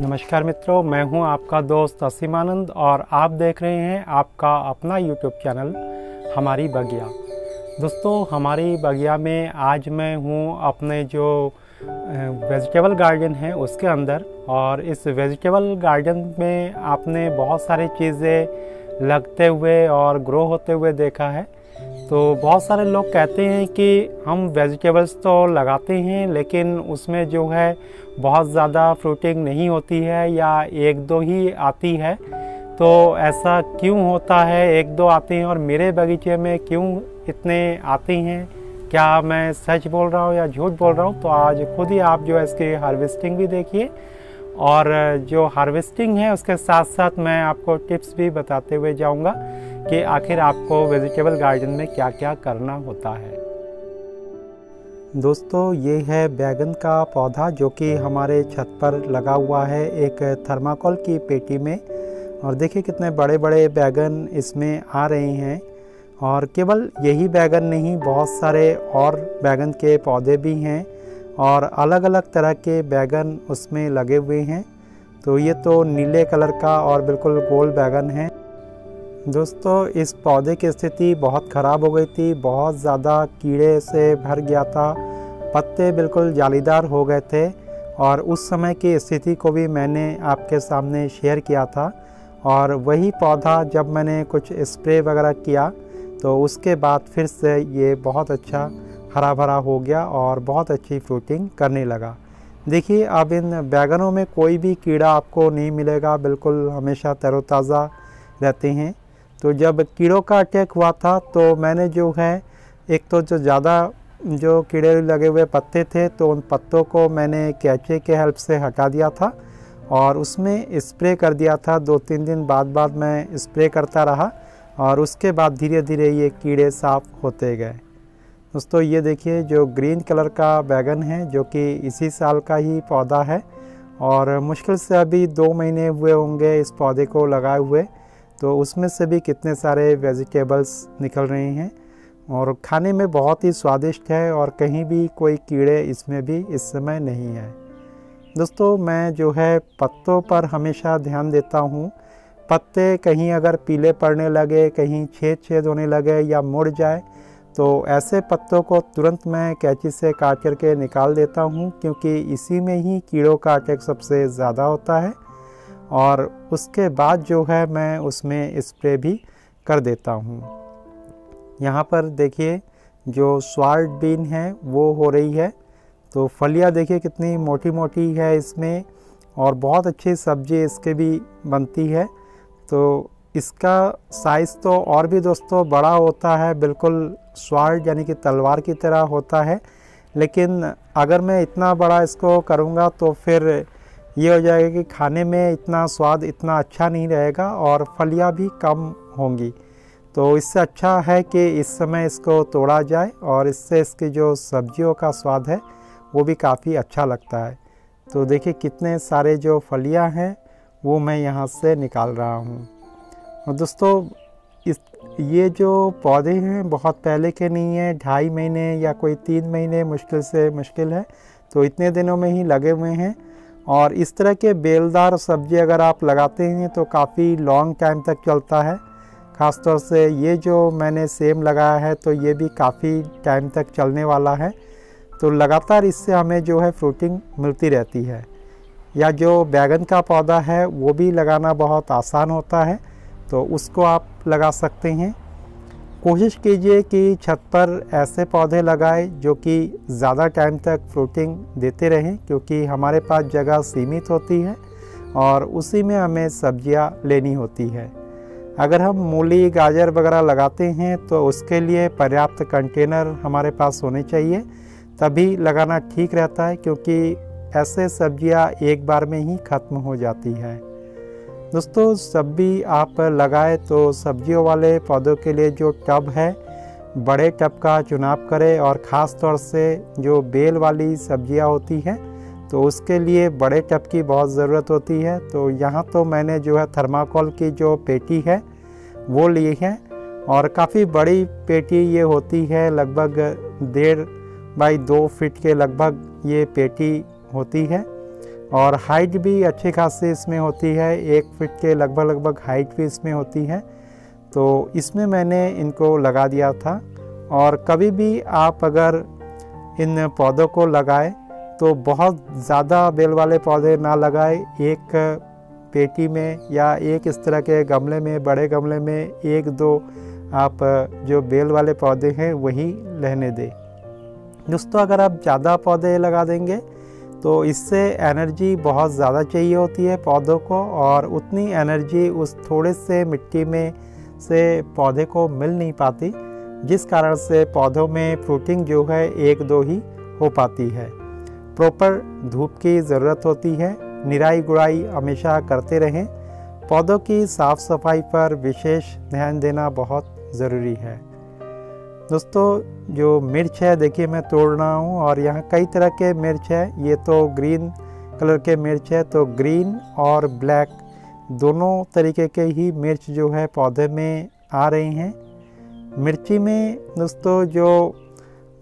नमस्कार मित्रों, मैं हूँ आपका दोस्त असीम आनंद और आप देख रहे हैं आपका अपना यूट्यूब चैनल, हमारी बगिया। दोस्तों, हमारी बगिया में आज मैं हूँ अपने जो वेजिटेबल गार्डन है उसके अंदर और इस वेजिटेबल गार्डन में आपने बहुत सारी चीज़ें लगते हुए और ग्रो होते हुए देखा है। तो बहुत सारे लोग कहते हैं कि हम वेजिटेबल्स तो लगाते हैं, लेकिन उसमें जो है बहुत ज़्यादा फ्रूटिंग नहीं होती है या एक दो ही आती है। तो ऐसा क्यों होता है? एक दो आते हैं और मेरे बगीचे में क्यों इतने आते हैं? क्या मैं सच बोल रहा हूँ या झूठ बोल रहा हूँ? तो आज खुद ही आप जो है इसकी हार्वेस्टिंग भी देखिए। और जो हार्वेस्टिंग है, उसके साथ साथ मैं आपको टिप्स भी बताते हुए जाऊँगा कि आखिर आपको वेजिटेबल गार्डन में क्या क्या करना होता है। दोस्तों, ये है बैगन का पौधा जो कि हमारे छत पर लगा हुआ है एक थर्माकोल की पेटी में। और देखिए कितने बड़े बड़े बैगन इसमें आ रहे हैं। और केवल यही बैगन नहीं, बहुत सारे और बैगन के पौधे भी हैं। और अलग अलग तरह के बैगन उसमें लगे हुए हैं। तो ये तो नीले कलर का और बिल्कुल गोल बैगन है। दोस्तों, इस पौधे की स्थिति बहुत ख़राब हो गई थी, बहुत ज़्यादा कीड़े से भर गया था, पत्ते बिल्कुल जालीदार हो गए थे और उस समय की स्थिति को भी मैंने आपके सामने शेयर किया था और वही पौधा जब मैंने कुछ स्प्रे वगैरह किया तो उसके बाद फिर से ये बहुत अच्छा हरा भरा हो गया और बहुत अच्छी फ्रूटिंग करने लगा। देखिए, अब इन बैगनों में कोई भी कीड़ा आपको नहीं मिलेगा, बिल्कुल हमेशा तरोताज़ा रहते हैं। तो जब कीड़ों का अटैक हुआ था तो मैंने जो है, एक तो जो ज़्यादा जो कीड़े लगे हुए पत्ते थे तो उन पत्तों को मैंने कैचे के हेल्प से हटा दिया था और उसमें स्प्रे कर दिया था। दो तीन दिन बाद बाद मैं स्प्रे करता रहा और उसके बाद धीरे धीरे ये कीड़े साफ़ होते गए। दोस्तों, ये देखिए, जो ग्रीन कलर का बैगन है, जो कि इसी साल का ही पौधा है और मुश्किल से अभी दो महीने हुए होंगे इस पौधे को लगाए हुए। तो उसमें से भी कितने सारे वेजिटेबल्स निकल रहे हैं और खाने में बहुत ही स्वादिष्ट है और कहीं भी कोई कीड़े इसमें भी इस समय नहीं है। दोस्तों, मैं जो है पत्तों पर हमेशा ध्यान देता हूँ। पत्ते कहीं अगर पीले पड़ने लगे, कहीं छेद छेद होने लगे या मुड़ जाए तो ऐसे पत्तों को तुरंत मैं कैंची से काट करके निकाल देता हूँ, क्योंकि इसी में ही कीड़ों का अटैक सबसे ज़्यादा होता है। और उसके बाद जो है मैं उसमें स्प्रे भी कर देता हूँ। यहाँ पर देखिए, जो स्वार्ड बीन है, वो हो रही है। तो फलियाँ देखिए कितनी मोटी मोटी है इसमें और बहुत अच्छी सब्ज़ी इसके भी बनती है। तो इसका साइज़ तो और भी दोस्तों बड़ा होता है, बिल्कुल स्वार्ड यानी कि तलवार की तरह होता है। लेकिन अगर मैं इतना बड़ा इसको करूँगा तो फिर ये हो जाएगा कि खाने में इतना स्वाद इतना अच्छा नहीं रहेगा और फलियाँ भी कम होंगी। तो इससे अच्छा है कि इस समय इसको तोड़ा जाए और इससे इसकी जो सब्जियों का स्वाद है, वो भी काफ़ी अच्छा लगता है। तो देखिए कितने सारे जो फलियाँ हैं, वो मैं यहाँ से निकाल रहा हूँ। और दोस्तों, इस, ये जो पौधे हैं, बहुत पहले के नहीं हैं, ढाई महीने या कोई तीन महीने मुश्किल से मुश्किल है। तो इतने दिनों में ही लगे हुए हैं। और इस तरह के बेलदार सब्ज़ी अगर आप लगाते हैं तो काफ़ी लॉन्ग टाइम तक चलता है। ख़ासतौर से ये जो मैंने सेम लगाया है तो ये भी काफ़ी टाइम तक चलने वाला है। तो लगातार इससे हमें जो है फ्रूटिंग मिलती रहती है। या जो बैगन का पौधा है वो भी लगाना बहुत आसान होता है। तो उसको आप लगा सकते हैं। कोशिश कीजिए कि छत पर ऐसे पौधे लगाएँ जो कि ज़्यादा टाइम तक फ्रूटिंग देते रहें, क्योंकि हमारे पास जगह सीमित होती है और उसी में हमें सब्ज़ियाँ लेनी होती है। अगर हम मूली, गाजर वगैरह लगाते हैं तो उसके लिए पर्याप्त कंटेनर हमारे पास होने चाहिए। तभी लगाना ठीक रहता है, क्योंकि ऐसे सब्ज़ियाँ एक बार में ही ख़त्म हो जाती है। दोस्तों सब्ज़ी आप लगाए तो सब्जियों वाले पौधों के लिए जो टब है, बड़े टब का चुनाव करें और ख़ास तौर से जो बेल वाली सब्ज़ियाँ होती हैं तो उसके लिए बड़े टब की बहुत ज़रूरत होती है। तो यहाँ तो मैंने जो है थर्माकोल की जो पेटी है, वो ली है और काफ़ी बड़ी पेटी ये होती है, लगभग डेढ़ बाई दो फिट के लगभग ये पेटी होती है। और हाइट भी अच्छी खासी इसमें होती है। एक फिट के लगभग लगभग हाइट भी इसमें होती है। तो इसमें मैंने इनको लगा दिया था। और कभी भी आप अगर इन पौधों को लगाएँ तो बहुत ज़्यादा बेल वाले पौधे ना लगाए। एक पेटी में या एक इस तरह के गमले में, बड़े गमले में एक दो आप जो बेल वाले पौधे हैं, वही रहने दें। दोस्तों, अगर आप ज़्यादा पौधे लगा देंगे तो इससे एनर्जी बहुत ज़्यादा चाहिए होती है पौधों को और उतनी एनर्जी उस थोड़े से मिट्टी में से पौधे को मिल नहीं पाती, जिस कारण से पौधों में फ्रूटिंग जो है एक दो ही हो पाती है। प्रॉपर धूप की ज़रूरत होती है, निराई गुड़ाई हमेशा करते रहें। पौधों की साफ़ सफ़ाई पर विशेष ध्यान देना बहुत ज़रूरी है। दोस्तों, जो मिर्च है, देखिए मैं तोड़ रहा हूँ और यहाँ कई तरह के मिर्च है। ये तो ग्रीन कलर के मिर्च है तो ग्रीन और ब्लैक दोनों तरीके के ही मिर्च जो है पौधे में आ रही हैं। मिर्ची में दोस्तों, जो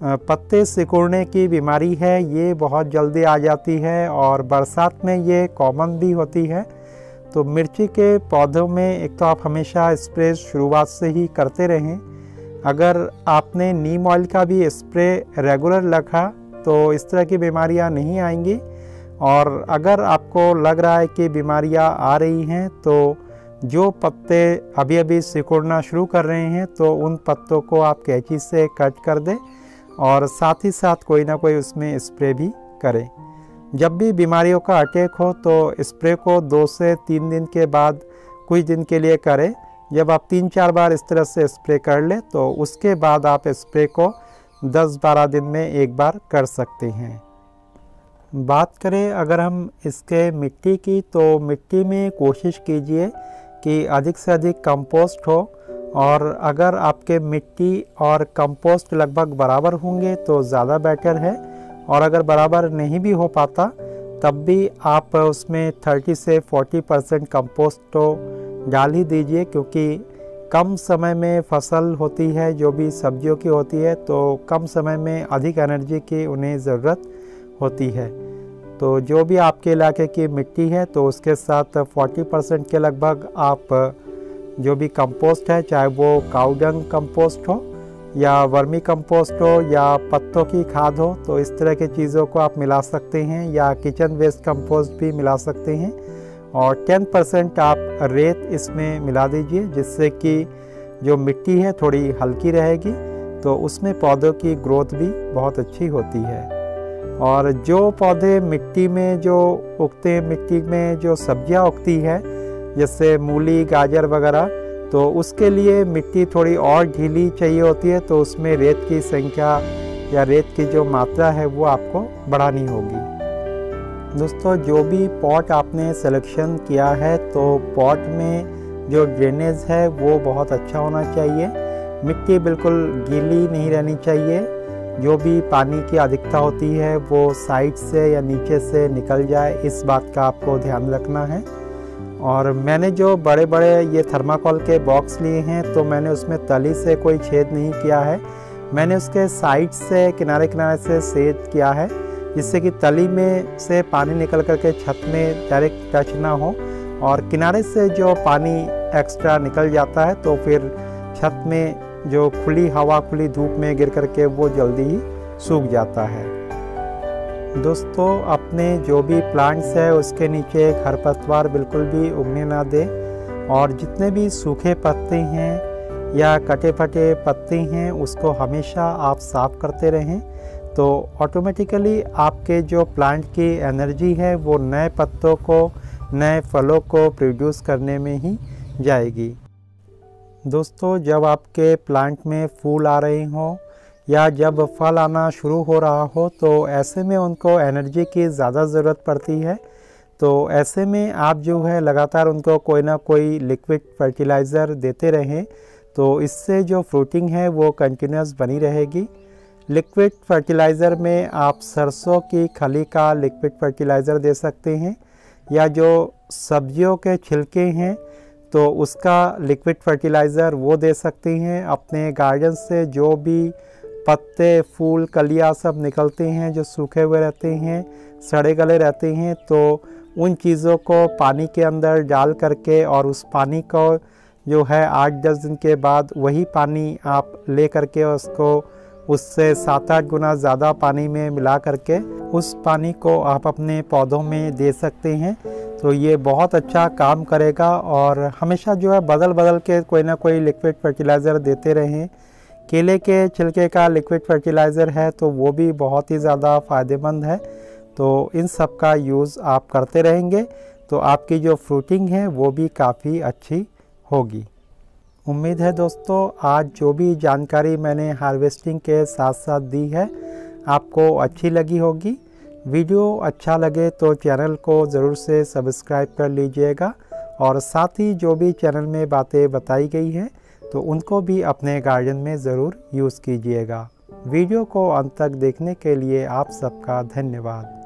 पत्ते सिकुड़ने की बीमारी है, ये बहुत जल्दी आ जाती है और बरसात में ये कॉमन भी होती है। तो मिर्ची के पौधों में एक तो आप हमेशा स्प्रे शुरुआत से ही करते रहें। अगर आपने नीम ऑयल का भी स्प्रे रेगुलर रखा तो इस तरह की बीमारियाँ नहीं आएँगी। और अगर आपको लग रहा है कि बीमारियाँ आ रही हैं तो जो पत्ते अभी अभी सिकुड़ना शुरू कर रहे हैं तो उन पत्तों को आप कैंची से कट कर दें और साथ ही साथ कोई ना कोई उसमें स्प्रे भी करें। जब भी बीमारियों का अटैक हो तो स्प्रे को दो से तीन दिन के बाद कुछ दिन के लिए करें। जब आप तीन चार बार इस तरह से स्प्रे कर लें तो उसके बाद आप स्प्रे को 10-12 दिन में एक बार कर सकते हैं। बात करें अगर हम इसके मिट्टी की तो मिट्टी में कोशिश कीजिए कि अधिक से अधिक कंपोस्ट हो, और अगर आपके मिट्टी और कंपोस्ट लगभग बराबर होंगे तो ज़्यादा बेटर है। और अगर बराबर नहीं भी हो पाता, तब भी आप उसमें 30 से 40 परसेंट कम्पोस्ट तो डाल ही दीजिए, क्योंकि कम समय में फ़सल होती है, जो भी सब्जियों की होती है तो कम समय में अधिक एनर्जी की उन्हें ज़रूरत होती है। तो जो भी आपके इलाके की मिट्टी है तो उसके साथ 40 परसेंट के लगभग आप जो भी कंपोस्ट है, चाहे वो काउडंग कंपोस्ट हो, या वर्मी कंपोस्ट हो, या पत्तों की खाद हो तो इस तरह की चीज़ों को आप मिला सकते हैं, या किचन वेस्ट कंपोस्ट भी मिला सकते हैं। और 10 परसेंट आप रेत इसमें मिला दीजिए, जिससे कि जो मिट्टी है थोड़ी हल्की रहेगी तो उसमें पौधों की ग्रोथ भी बहुत अच्छी होती है। और जो पौधे मिट्टी में, जो उगते हैं मिट्टी में जो सब्ज़ियाँ उगती है, जैसे मूली, गाजर वगैरह तो उसके लिए मिट्टी थोड़ी और ढीली चाहिए होती है तो उसमें रेत की संख्या या रेत की जो मात्रा है, वो आपको बढ़ानी होगी। दोस्तों, जो भी पॉट आपने सिलेक्शन किया है तो पॉट में जो ड्रेनेज है, वो बहुत अच्छा होना चाहिए। मिट्टी बिल्कुल गीली नहीं रहनी चाहिए। जो भी पानी की अधिकता होती है, वो साइड से या नीचे से निकल जाए, इस बात का आपको ध्यान रखना है। और मैंने जो बड़े बड़े ये थर्माकोल के बॉक्स लिए हैं तो मैंने उसमें तली से कोई छेद नहीं किया है। मैंने उसके साइड से किनारे किनारे से छेद किया है। जिससे कि तली में से पानी निकल कर के छत में डायरेक्ट टच ना हो और किनारे से जो पानी एक्स्ट्रा निकल जाता है तो फिर छत में जो खुली हवा, खुली धूप में गिर करके वो जल्दी ही सूख जाता है। दोस्तों, अपने जो भी प्लांट्स है, उसके नीचे खरपतवार बिल्कुल भी उगने ना दें और जितने भी सूखे पत्ते हैं या कटे फटे पत्ते हैं, उसको हमेशा आप साफ़ करते रहें। तो ऑटोमेटिकली आपके जो प्लांट की एनर्जी है, वो नए पत्तों को, नए फलों को प्रोड्यूस करने में ही जाएगी। दोस्तों, जब आपके प्लांट में फूल आ रहे हों, या जब फल आना शुरू हो रहा हो तो ऐसे में उनको एनर्जी की ज़्यादा ज़रूरत पड़ती है। तो ऐसे में आप जो है, लगातार उनको कोई ना कोई लिक्विड फर्टिलाइज़र देते रहें तो इससे जो फ्रूटिंग है, वो कंटिन्यूस बनी रहेगी। लिक्विड फर्टिलाइज़र में आप सरसों की खली का लिक्विड फर्टिलाइज़र दे सकते हैं या जो सब्जियों के छिलके हैं तो उसका लिक्विड फर्टिलाइज़र वो दे सकते हैं। अपने गार्डन से जो भी पत्ते, फूल, कलिया सब निकलते हैं, जो सूखे हुए रहते हैं, सड़े गले रहते हैं तो उन चीज़ों को पानी के अंदर डाल करके और उस पानी को जो है आठ दस दिन के बाद वही पानी आप ले करके उसको उससे सात आठ गुना ज़्यादा पानी में मिला करके उस पानी को आप अपने पौधों में दे सकते हैं। तो ये बहुत अच्छा काम करेगा और हमेशा जो है बदल बदल के कोई ना कोई लिक्विड फर्टिलाइज़र देते रहें। केले के छिलके का लिक्विड फर्टिलाइज़र है तो वो भी बहुत ही ज़्यादा फ़ायदेमंद है। तो इन सब का यूज़ आप करते रहेंगे तो आपकी जो फ्रूटिंग है वो भी काफ़ी अच्छी होगी। उम्मीद है दोस्तों, आज जो भी जानकारी मैंने हार्वेस्टिंग के साथ साथ दी है, आपको अच्छी लगी होगी। वीडियो अच्छा लगे तो चैनल को ज़रूर से सब्सक्राइब कर लीजिएगा और साथ ही जो भी चैनल में बातें बताई गई हैं तो उनको भी अपने गार्डन में ज़रूर यूज़ कीजिएगा। वीडियो को अंत तक देखने के लिए आप सबका धन्यवाद।